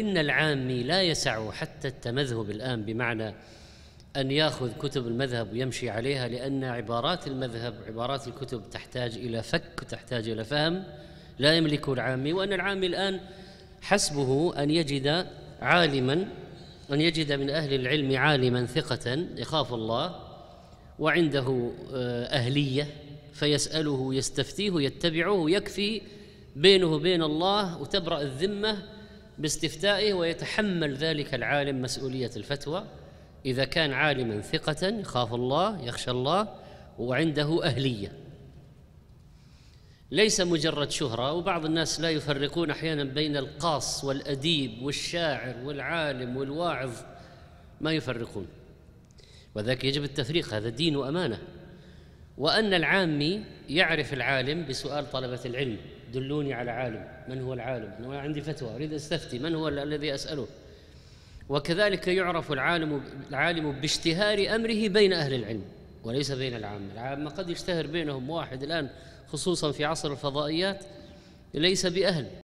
إن العامي لا يسع حتى التمذهب الآن بمعنى أن يأخذ كتب المذهب ويمشي عليها لأن عبارات المذهب عبارات الكتب تحتاج إلى فك وتحتاج إلى فهم. لا يملكه العامي وأن العامي الآن حسبه أن يجد عالما أن يجد من أهل العلم عالما ثقة يخاف الله وعنده آه، أهلية فيسأله يستفتيه يتبعه يكفي بينه وبين الله وتبرأ الذمة باستفتائه ويتحمل ذلك العالم مسؤولية الفتوى. إذا كان عالما ثقة يخاف الله يخشى الله وعنده أهلية. ليس مجرد شهرة وبعض الناس لا يفرقون أحيانا بين القاص والأديب والشاعر والعالم والواعظ. ما يفرقون. وذاك يجب التفريق هذا دين وأمانة. وأن العامي يعرف العالم بسؤال طلبة العلم. دلوني على عالم من هو العالم؟ أنا عندي فتوى أريد أستفتي من هو الذي أسأله؟ وكذلك يعرف العالم العالم باشتهار أمره بين أهل العلم وليس بين العامة. العامة قد يشتهر بينهم واحد الآن خصوصا في عصر الفضائيات ليس بأهل.